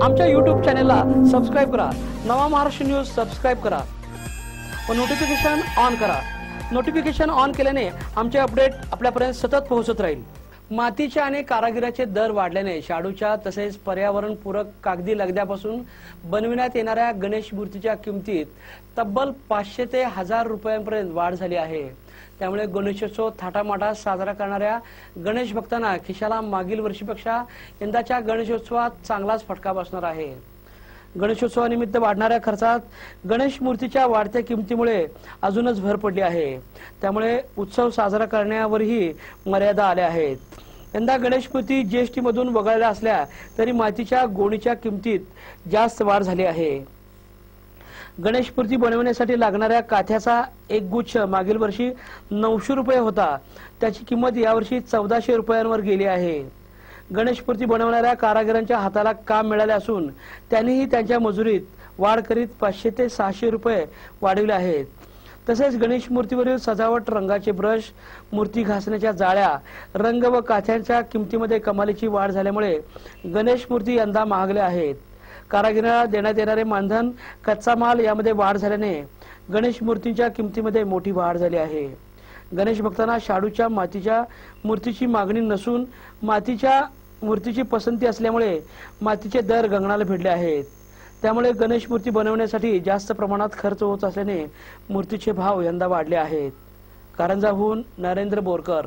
आमच्या यूट्यूब चॅनेलला सबस्क्राईब करा. नवा महाराष्ट्र न्यूज सबस्क्राईब करा. व नोटिफिकेशन ऑन करा. नोटिफिकेशन ऑन केल्याने आमचे अपडेट आपल्यापर्यंत सतत पोहोचत राहील. मातीचे आणि कारागिराचे दर वाढल्याने शाडूच्या तसेच पर्यावरणपूरक कागदी लगद्यापासून बनविण्यात येणाऱ्या गणेश मूर्तीच्या किमतीत तब्बल पाचशे ते हजार रुपयांपर्यंत वाढ झाली आहे. त्यामुळे गणेशोत्सव थाटामाटात साजरा करणाऱ्या गणेश भक्तांना खिशाला मागील वर्षीपेक्षा यंदाच्या गणेशोत्सवात चांगलाच फटका बसणार आहे. गणेशोत्सवानिमित्त वाढणाऱ्या खर्चात गणेश मूर्तीच्या वाढत्या किमतीमुळे अजूनच भर पडली आहे. त्यामुळे उत्सव साजरा करण्यावरही मर्यादा आल्या आहेत. यंदा गणेश मूर्ती जीएसटी मधून वगळल्या असल्या तरी मातीच्या गोणीच्या किमतीत जास्त वाढ झाली आहे. गणेश मूर्ती बनवण्यासाठी लागणाऱ्या काथ्याचा एक गुच्छ मागील वर्षी नऊशे रुपये होता. त्याची किंमत यावर्षी चौदाशे रुपयांवर गेली आहे. गणेश मूर्ती बनवणाऱ्या कारागिरांच्या हाताला काम मिळाले असून त्यांनीही त्यांच्या मजुरीत वाढ करीत पाचशे ते सहाशे रुपये वाढविले आहेत. तसेच गणेश मूर्तीवरील सजावट रंगाचे ब्रश मूर्ती घासण्याच्या जाळ्या रंग व काथ्यांच्या किमतीमध्ये कमालीची वाढ झाल्यामुळे गणेश मूर्ती यंदा महागल्या आहेत. कारागिरांना देण्यात येणारे मानधन कच्चा माल यामध्ये वाढ झाल्याने गणेश मूर्तींच्या किमतीमध्ये मोठी वाढ झाली आहे. गणेश भक्तांना शाडूच्या मातीच्या मूर्तीची मागणी नसून मातीच्या मूर्तीची पसंती असल्यामुळे मातीचे दर गगनाला भिडले आहेत. त्यामुळे गणेश मूर्ती बनवण्यासाठी जास्त प्रमाणात खर्च होत असल्याने मूर्तीचे भाव यंदा वाढले आहेत. कारंजाहून नरेंद्र बोरकर.